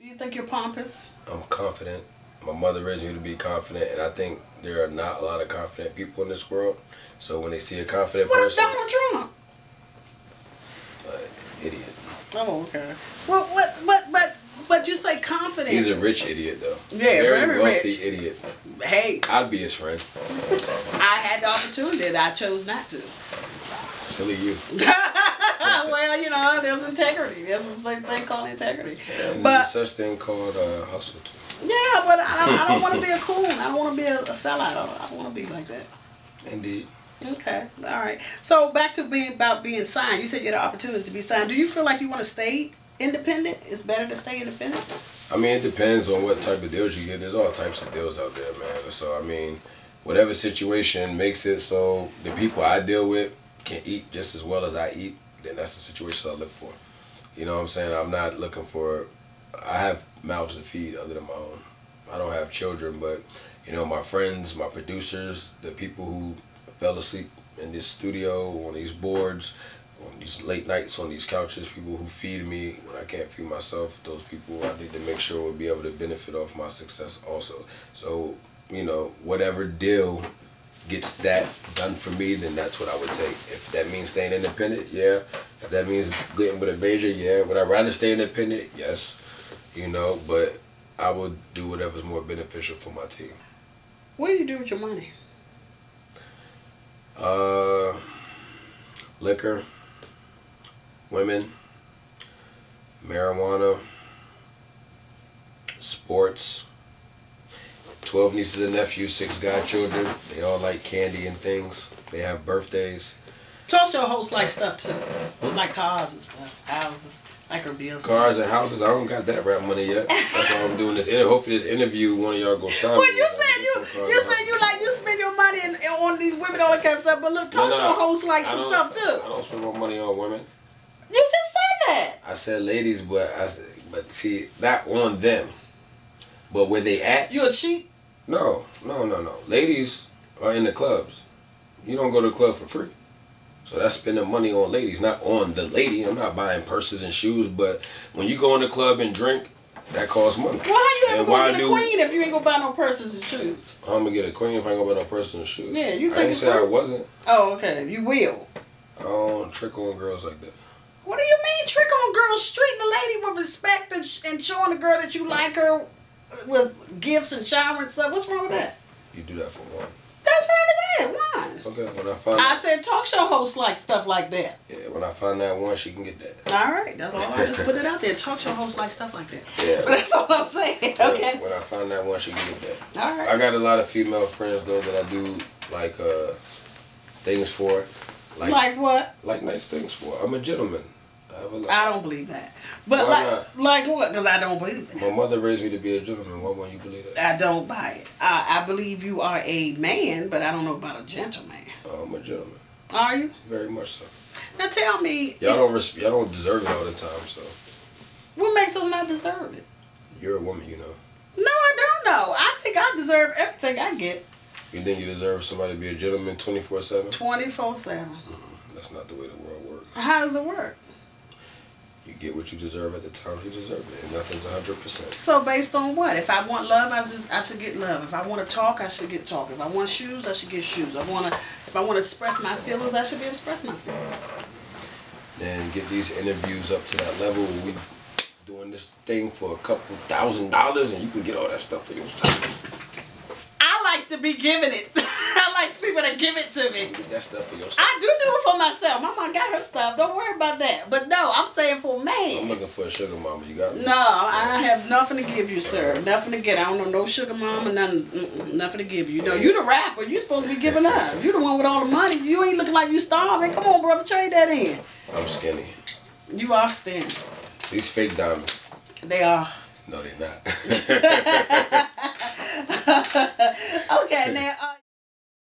Do you think you're pompous? I'm confident. My mother raised me to be confident, and I think there are not a lot of confident people in this world. So when they see a confident What is person, Donald Trump? uh, idiot. Oh, okay. Well, what, what, but, but you say confident. He's a rich idiot, though. Yeah, very wealthy rich. idiot. hey, I'd be his friend. I had the opportunity, and I chose not to. Silly you. well, you know, there's integrity. There's a thing thing called integrity. And But such thing called uh, hustle too. yeah, but I don't, I don't want to be a coon. I don't want to be a, a sellout. I don't, want to be like that. Indeed. Okay, all right. So back to being about being signed. You said you had the opportunity to be signed. Do you feel like you want to stay independent? It's better to stay independent. I mean, it depends on what type of deals you get. There's all types of deals out there, man. So I mean, whatever situation makes it so the people I deal with can eat just as well as I eat, then that's the situation I look for. You know what I'm saying? I'm not looking for. I have mouths to feed other than my own. I don't have children, but you know, my friends, my producers, the people who fell asleep in this studio on these boards, on these late nights on these couches, people who feed me when I can't feed myself, those people I need to make sure will be able to benefit off my success also. So, you know, whatever deal gets that done for me, then that's what I would take. If that means staying independent, yeah. If that means getting with a major, yeah. Would I rather stay independent? Yes. You know, but I would do whatever's more beneficial for my team. What do you do with your money? Uh, liquor, women, marijuana, sports. Twelve nieces and nephews, six godchildren. They all like candy and things. They have birthdays. Talk show hosts like stuff too. It's like cars and stuff, houses, like her bills. Cars and houses. I don't got that rap money yet. That's why I'm doing this. And hopefully, this interview, one of y'all go sign Well, me. you said you you said you like you spend your money in, on these women all that kind of stuff, but look, talk No, no, show hosts like I some stuff too. I don't spend my money on women. You just said that. I said ladies, but I said, but see, not on them. But where they at? You a cheap? No, no, no, no. Ladies are in the clubs. You don't go to the club for free. So that's spending money on ladies, not on the lady. I'm not buying purses and shoes, but when you go in the club and drink, that costs money. Well, how you ever And gonna get a do- queen if you ain't gonna buy no purses and shoes? I'm gonna get a queen if I ain't gonna buy no purses and shoes. Yeah, you I think ain't it's say I wasn't. Oh, okay. You will. I don't trick on girls like that. What do you mean trick on girls? Treating the lady with respect and, sh- and showing the girl that you like her with gifts and shower and stuff. What's wrong with that? You do that for one. That's what I was at. One. Okay, when I find I said talk show hosts like stuff like that. yeah, when I find that one, she can get that. All right, that's all. I just put it out there. Talk show hosts like stuff like that. Yeah. But that's all I'm saying. Okay. When I find that one, she can get that. All right. I got a lot of female friends though that I do like uh things for, like like, what? Like nice things for. I'm a gentleman. I have a lot. I don't believe that. But Why like, not? like what? Because I don't believe that. My mother raised me to be a gentleman. Why won't you believe that? I don't buy it. I, I believe you are a man, but I don't know about a gentleman. Oh, I'm a gentleman, Are you? very much so. Now tell me, Y'all don't res- y'all don't deserve it all the time. So what makes us not deserve it? you're a woman, you know. No, I don't know. I think I deserve everything I get You think you deserve somebody to be a gentleman 24 seven? 24 7. That's not the way the world works. How does it work? You get what you deserve at the time you deserve it, and nothing's 100. percent So based on what? If I want love, I just I should get love. If I want to talk, I should get talk. If I want shoes, I should get shoes. I want to if I want to express my feelings, I should be express my feelings. and get these interviews up to that level where we doing this thing for a couple thousand dollars and you can get all that stuff for yourself. I like to be given it. I like people to give it to me. Get that stuff for yourself. I do do it for myself. Mama got her stuff. Don't worry about that. But no, saying for I'm looking for a sugar mama. You got me? No, I have nothing to give you, sir. Uh-huh. Nothing to get. I don't know no sugar mama, uh-huh. nothing, nothing to give you. No, uh-huh. you the rapper. You supposed to be giving us. You the one with all the money. You ain't looking like you starving. Come on, brother, trade that in. I'm skinny. You are skinny. These fake diamonds. They are. No, they're not. Okay, now. Uh,